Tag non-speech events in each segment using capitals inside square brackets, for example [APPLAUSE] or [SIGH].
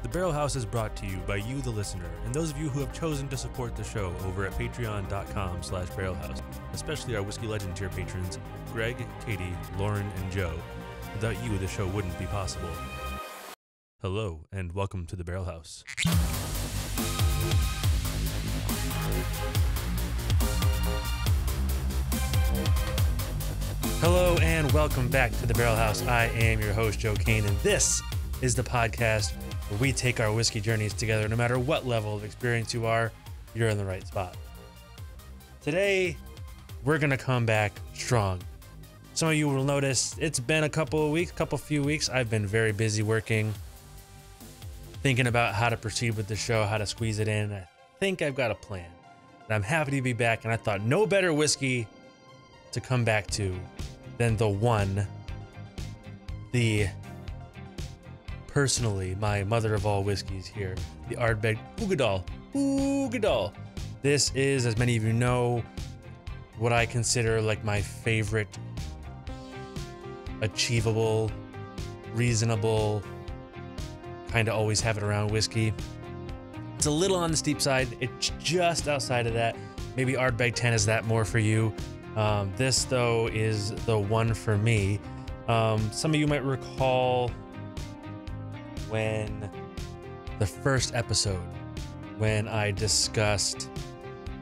The Barrel House is brought to you by you, the listener, and those of you who have chosen to support the show over at patreon.com slash barrelhouse, especially our Whiskey Legend tier patrons, Greg, Katie, Lauren, and Joe. Without you, the show wouldn't be possible. Hello, and welcome to the Barrel House. Hello, and welcome back to the Barrel House. I am your host, Joe Kane, and this is the podcast where we take our whiskey journeys together. No matter what level of experience you are, you're in the right spot. Today, we're going to come back strong. Some of you will notice it's been a couple of weeks, a couple few weeks. I've been very busy working, thinking about how to proceed with the show, how to squeeze it in. I think I've got a plan. And I'm happy to be back, and I thought no better whiskey to come back to than the one, the personally my mother of all whiskeys here, the Ardbeg Uigeadail. Uigeadail. This is, as many of you know, what I consider like my favorite achievable, reasonable, kind of always have it around whiskey. It's a little on the steep side. It's just outside of that. Maybe Ardbeg 10 is that more for you. Um, this, though, is the one for me. Um, some of you might recall when the first episode, when I discussed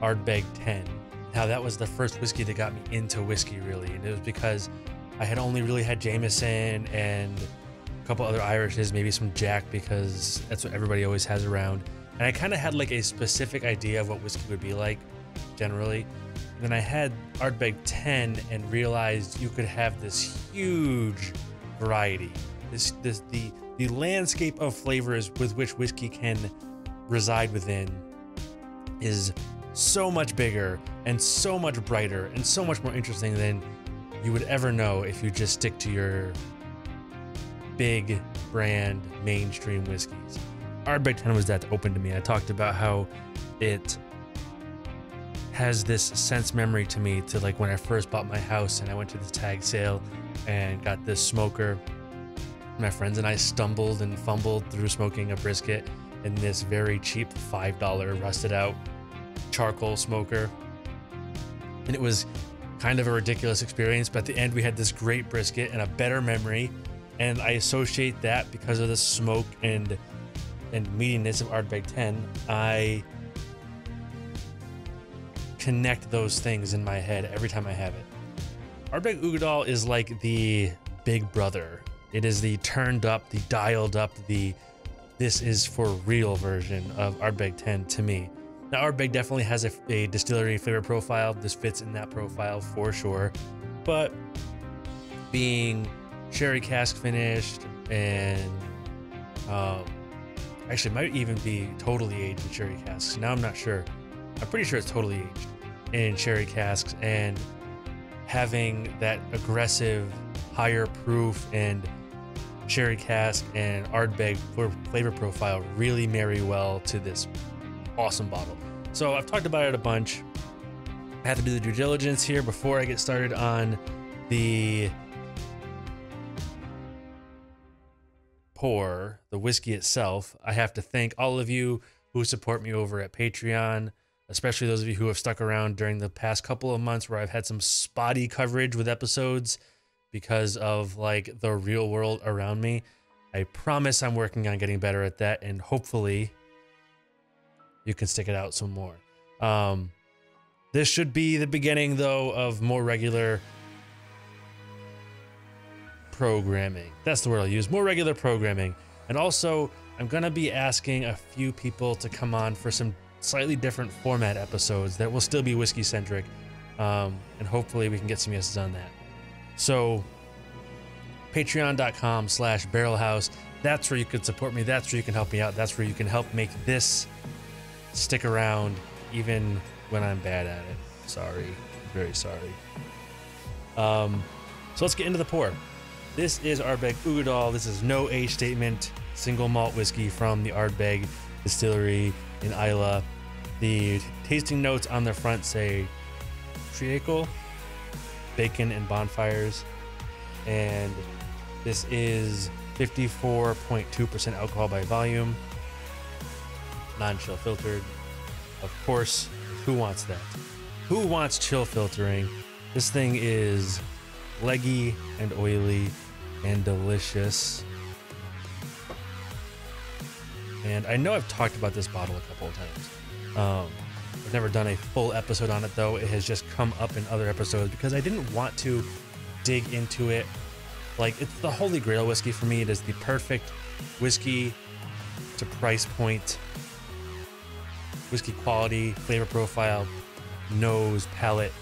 Ardbeg 10, how that was the first whiskey that got me into whiskey, really. And it was because I had only really had Jameson and a couple other Irishes, maybe some Jack, because that's what everybody always has around. And I kind of had like a specific idea of what whiskey would be like generally. Then I had Ardbeg 10 and realized you could have this huge variety. This, this the the landscape of flavors with which whiskey can reside within is so much bigger and so much brighter and so much more interesting than you would ever know if you just stick to your big brand mainstream whiskeys. Ardbeg 10 was that open to me. I talked about how it has this sense memory to me to like when I first bought my house and I went to the tag sale and got this smoker my friends and I stumbled and fumbled through smoking a brisket in this very cheap $5 rusted out charcoal smoker. And it was kind of a ridiculous experience, but at the end we had this great brisket and a better memory. And I associate that because of the smoke and and meatiness of Ardbeg 10. I connect those things in my head every time I have it. Ardbeg Uigeadail is like the big brother it is the turned up, the dialed up, the this is for real version of Ardbeg 10 to me. Now, Ardbeg definitely has a, a, distillery flavor profile. This fits in that profile for sure. But being sherry cask finished and um, actually might even be totally aged in sherry casks. Now I'm not sure. I'm pretty sure it's totally aged in sherry casks and having that aggressive, higher proof and sherry cask and Ardbeg for flavor profile really marry well to this awesome bottle. So I've talked about it a bunch. I have to do the due diligence here before I get started on the pour, the whiskey itself. I have to thank all of you who support me over at Patreon, especially those of you who have stuck around during the past couple of months where I've had some spotty coverage with episodes because of like the real world around me. I promise I'm working on getting better at that and hopefully you can stick it out some more. Um, this should be the beginning though of more regular programming. That's the word I'll use. More regular programming. And also, I'm to be asking a few people to come on for some slightly different format episodes that will still be whiskey centric. Um, and hopefully we can get some yeses on that. So patreon.com slash barrelhouse. That's where you can support me. That's where you can help me out. That's where you can help make this stick around even when I'm bad at it. Sorry. Very sorry. Um, so let's get into the pour. This is Ardbeg Uigeadail. This is no age statement, single malt whiskey from the Ardbeg Distillery in Islay. The tasting notes on the front say treacle, bacon and bonfires, and This is 54.2% alcohol by volume, non chill filtered. Of course, who wants that? Who wants chill filtering? This thing is leggy and oily and delicious. And I know I've talked about this bottle a couple of times. Um, I've never done a full episode on it though. It has just come up in other episodes because I didn't want to dig into it. Like it's the holy grail whiskey for me. It is the perfect whiskey to price point, whiskey quality, flavor profile, nose, palate,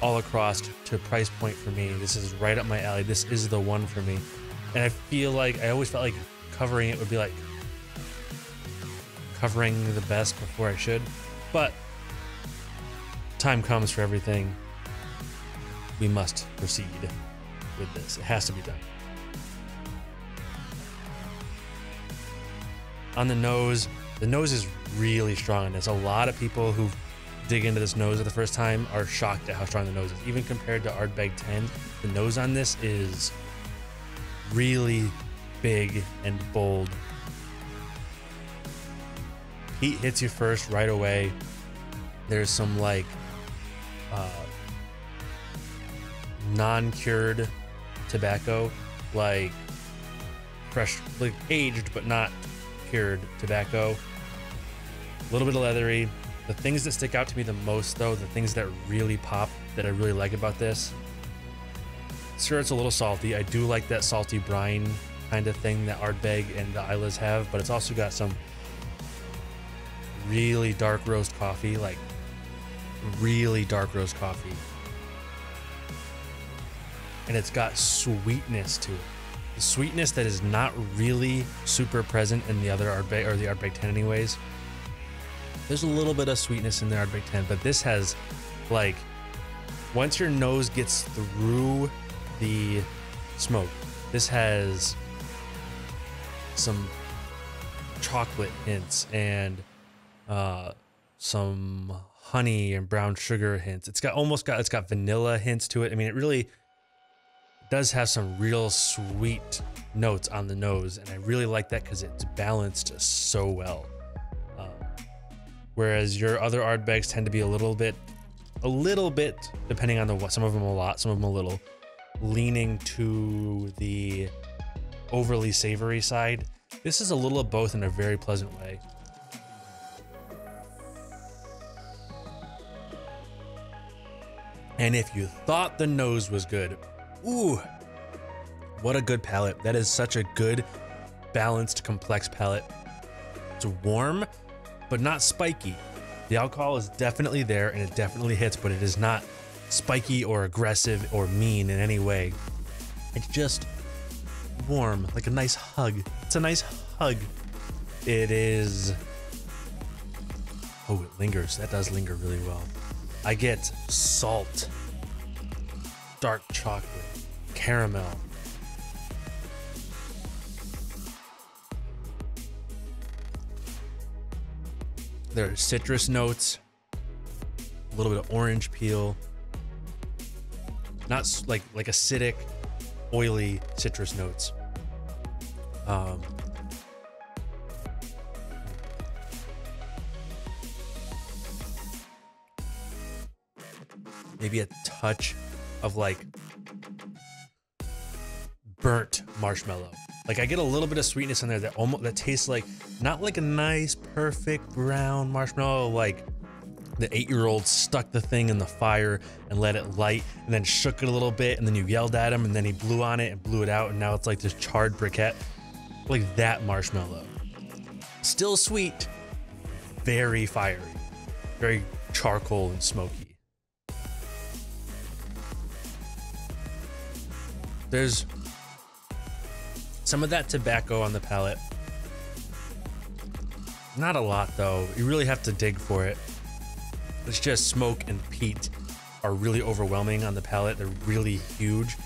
all across to price point for me. This is right up my alley. This is the one for me. And I feel like I always felt like covering it would be like covering the best before I should. But time comes for everything. We must proceed with this. It has to be done. On the nose, the nose is really strong in this. A lot of people who dig into this nose for the first time are shocked at how strong the nose is. Even compared to Ardbeg 10, the nose on this is really big and bold heat hits you first right away. There's some like uh, non-cured tobacco, like fresh, like aged but not cured tobacco. A little bit of leathery. The things that stick out to me the most, though, the things that really pop, that I really like about this. Sure, it's a little salty. I do like that salty brine kind of thing that Ardbeg and the Islays have, but it's also got some really dark roast coffee, like really dark roast coffee. And it's got sweetness to it. The sweetness that is not really super present in the other Ardbeg or the Ardbeg 10 anyways. There's a little bit of sweetness in the Ardbeg 10, but this has like once your nose gets through the smoke, this has some chocolate hints and uh, some honey and brown sugar hints. It's got almost got it's got vanilla hints to it. I mean, it really does have some real sweet notes on the nose, and I really like that because it's balanced so well. Um, whereas your other Ardbegs tend to be a little bit, a little bit, depending on the what some of them a lot, some of them a little, leaning to the overly savory side. This is a little of both in a very pleasant way. And if you thought the nose was good, ooh, what a good palate. That is such a good, balanced, complex palate. It's warm, but not spiky. The alcohol is definitely there and it definitely hits, but it is not spiky or aggressive or mean in any way. It's just warm, like a nice hug. It's a nice hug. It is. Oh, it lingers. That does linger really well. I get salt, dark chocolate, caramel. There are citrus notes, a little bit of orange peel, not like like acidic, oily citrus notes. Um, maybe a touch of like burnt marshmallow. Like I get a little bit of sweetness in there that almost that tastes like not like a nice perfect brown marshmallow like the eight-year-old stuck the thing in the fire and let it light and then shook it a little bit and then you yelled at him and then he blew on it and blew it out and now it's like this charred briquette. Like that marshmallow. Still sweet. Very fiery. Very charcoal and smoky There's some of that tobacco on the palate. Not a lot though. You really have to dig for it. It's just smoke and peat are really overwhelming on the palate. They're really huge.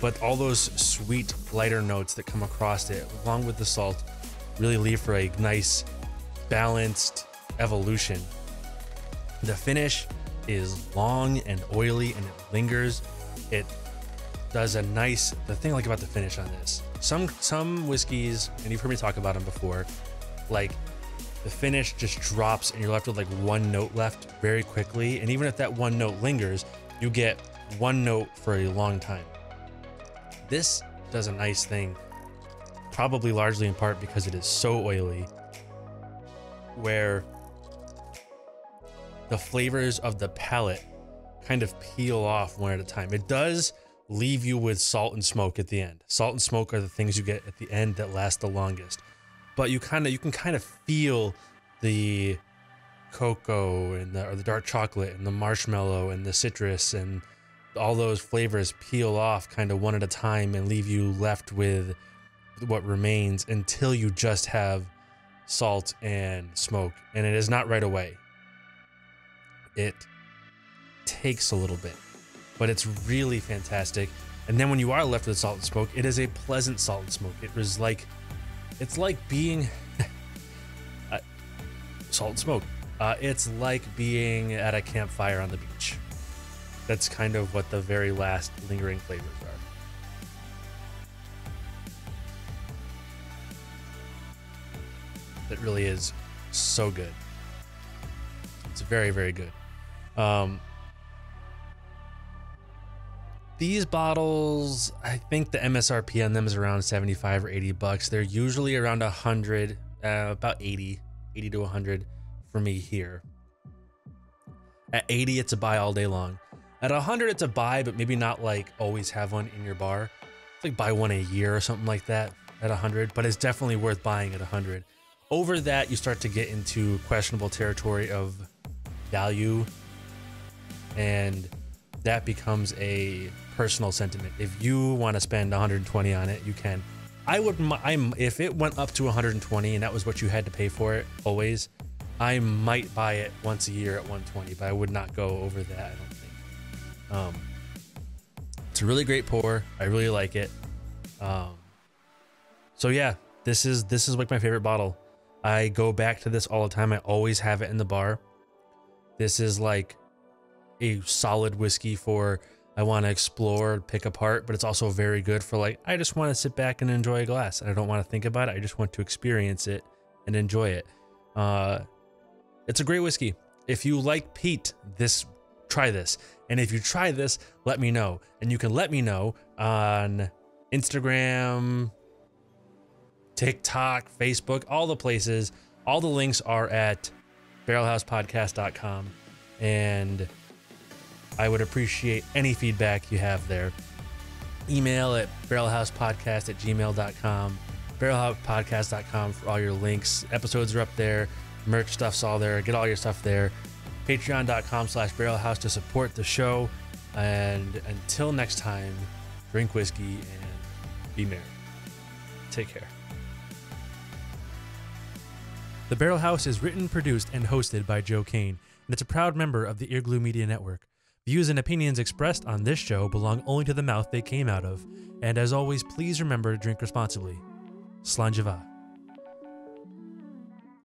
But all those sweet, lighter notes that come across it, along with the salt, really leave for a nice, balanced evolution. The finish is long and oily and it lingers. It does a nice, the thing I like about the finish on this, some some whiskeys, and you've heard me talk about them before, like the finish just drops and you're left with like one note left very quickly. And even if that one note lingers, you get one note for a long time. This does a nice thing, probably largely in part because it is so oily, where the flavors of the palate kind of peel off one at a time. It does leave you with salt and smoke at the end. Salt and smoke are the things you get at the end that last the longest. But you kind of you can kind of feel the cocoa and the, or the dark chocolate and the marshmallow and the citrus and all those flavors peel off kind of one at a time and leave you left with what remains until you just have salt and smoke. And it is not right away. It takes a little bit but it's really fantastic and then when you are left with salt and smoke it is a pleasant salt and smoke it was like it's like being [LAUGHS] uh, salt and smoke. Uh, it's like being at a campfire on the beach. That's kind of what the very last lingering flavors are. It really is so good. It's very, very good. Um, these bottles, I think the MSRP on them is around 75 or 80 bucks. They're usually around 100, uh, about 80, 80 to 100 for me here. At 80, it's a buy all day long. At 100, it's a buy, but maybe not like always have one in your bar. It's like buy one a year or something like that at 100, but it's definitely worth buying at 100. Over that, you start to get into questionable territory of value and that becomes a personal sentiment. If you want to spend 120 on it, you can. I would. I'm if it went up to 120 and that was what you had to pay for it always. I might buy it once a year at 120, but I would not go over that. I don't think. Um, it's a really great pour. I really like it. Um, so yeah, this is this is like my favorite bottle. I go back to this all the time. I always have it in the bar. This is like a solid whiskey for I want to explore, pick apart, but it's also very good for like, I just want to sit back and enjoy a glass. I don't want to think about it. I just want to experience it and enjoy it. Uh, it's a great whiskey. If you like peat, this try this. And if you try this, let me know. And you can let me know on Instagram, TikTok, Facebook, all the places. All the links are at barrelhousepodcast.com. And I would appreciate any feedback you have there. Email at barrelhousepodcast at gmail.com, barrelhousepodcast.com for all your links. Episodes are up there, merch stuff's all there. Get all your stuff there. Patreon.com slash barrelhouse to support the show. And until next time, drink whiskey and be merry. Take care. The Barrel House is written, produced, and hosted by Joe Kane, and it's a proud member of the Earglue Media Network. Views and opinions expressed on this show belong only to the mouth they came out of, and as always, please remember to drink responsibly. Mhath.